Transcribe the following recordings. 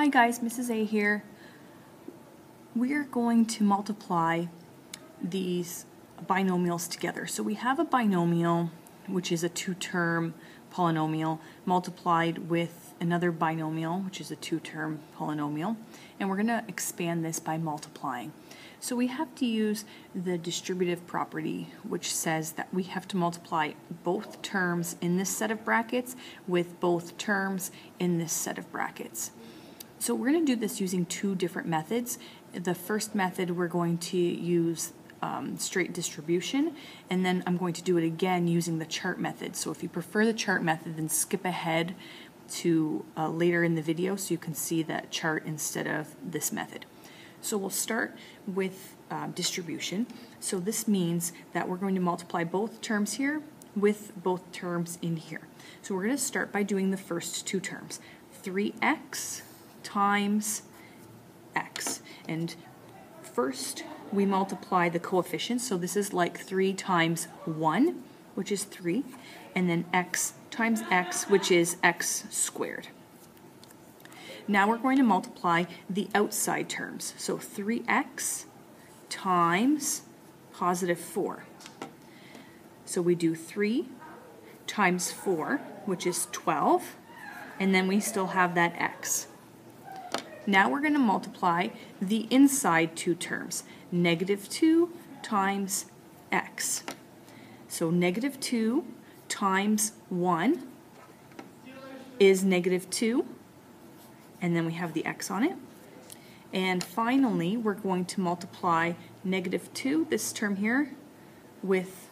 Hi guys, Mrs. A here. We're going to multiply these binomials together. So we have a binomial, which is a two-term polynomial, multiplied with another binomial, which is a two-term polynomial, and we're going to expand this by multiplying. So we have to use the distributive property, which says that we have to multiply both terms in this set of brackets with both terms in this set of brackets. So we're going to do this using two different methods. The first method we're going to use um, straight distribution and then I'm going to do it again using the chart method. So if you prefer the chart method then skip ahead to uh, later in the video so you can see that chart instead of this method. So we'll start with uh, distribution. So this means that we're going to multiply both terms here with both terms in here. So we're going to start by doing the first two terms. 3x times x. And first we multiply the coefficients. So this is like 3 times 1, which is 3, and then x times x, which is x squared. Now we're going to multiply the outside terms. So 3x times positive 4. So we do 3 times 4, which is 12, and then we still have that x. Now we're going to multiply the inside two terms, negative 2 times x. So negative 2 times 1 is negative 2, and then we have the x on it. And finally, we're going to multiply negative 2, this term here, with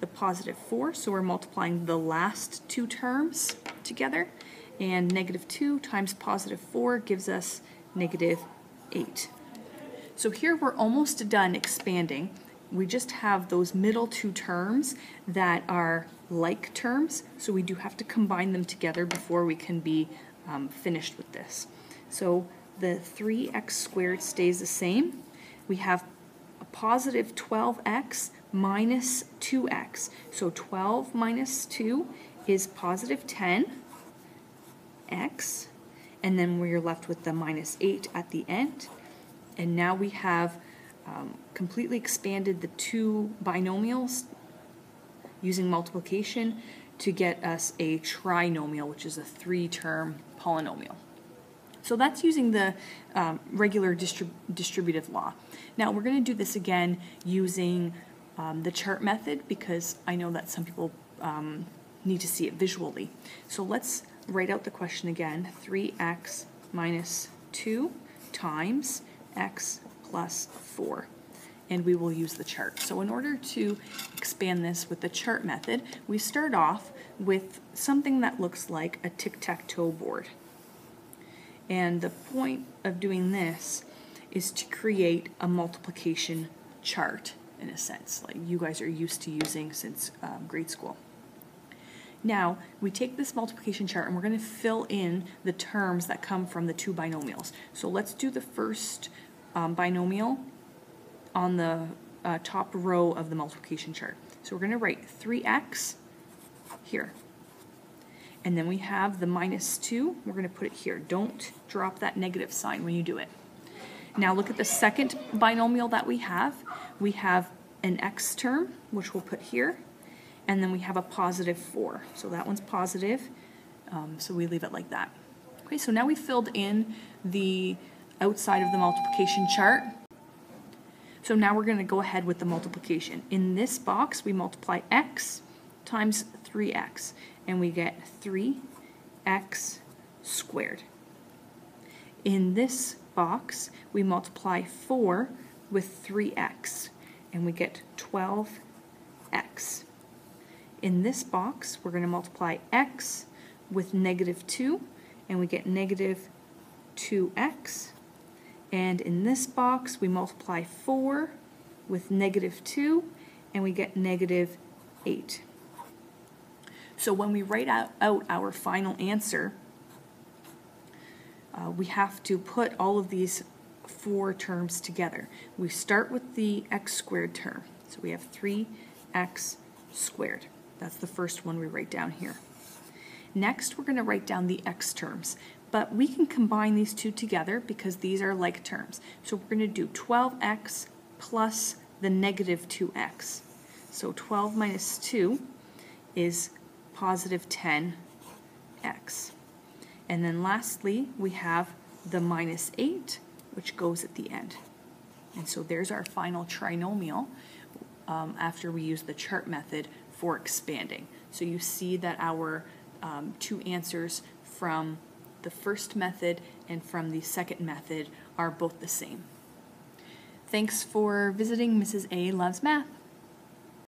the positive 4. So we're multiplying the last two terms together and negative 2 times positive 4 gives us negative 8. So here we're almost done expanding. We just have those middle two terms that are like terms, so we do have to combine them together before we can be um, finished with this. So the 3x squared stays the same. We have a positive 12x minus 2x. So 12 minus 2 is positive 10 x, and then we're left with the minus 8 at the end. And now we have um, completely expanded the two binomials using multiplication to get us a trinomial, which is a three-term polynomial. So that's using the um, regular distrib distributive law. Now we're going to do this again using um, the chart method because I know that some people um, need to see it visually. So let's write out the question again. 3x minus 2 times x plus 4. And we will use the chart. So in order to expand this with the chart method, we start off with something that looks like a tic-tac-toe board. And the point of doing this is to create a multiplication chart, in a sense, like you guys are used to using since um, grade school. Now, we take this multiplication chart and we're going to fill in the terms that come from the two binomials. So let's do the first um, binomial on the uh, top row of the multiplication chart. So we're going to write 3x here. And then we have the minus 2. We're going to put it here. Don't drop that negative sign when you do it. Now look at the second binomial that we have. We have an x term, which we'll put here and then we have a positive 4. So that one's positive, um, so we leave it like that. Okay, so now we filled in the outside of the multiplication chart. So now we're going to go ahead with the multiplication. In this box, we multiply x times 3x, and we get 3x squared. In this box, we multiply 4 with 3x, and we get 12x. In this box, we're going to multiply x with negative 2, and we get negative 2x. And in this box, we multiply 4 with negative 2, and we get negative 8. So when we write out, out our final answer, uh, we have to put all of these four terms together. We start with the x squared term. So we have 3x squared. That's the first one we write down here. Next, we're going to write down the x terms. but we can combine these two together because these are like terms. So we're going to do 12x plus the negative 2x. So 12 minus 2 is positive 10x. And then lastly, we have the minus 8, which goes at the end. And so there's our final trinomial um, after we use the chart method for expanding. So you see that our um, two answers from the first method and from the second method are both the same. Thanks for visiting Mrs. A Loves Math.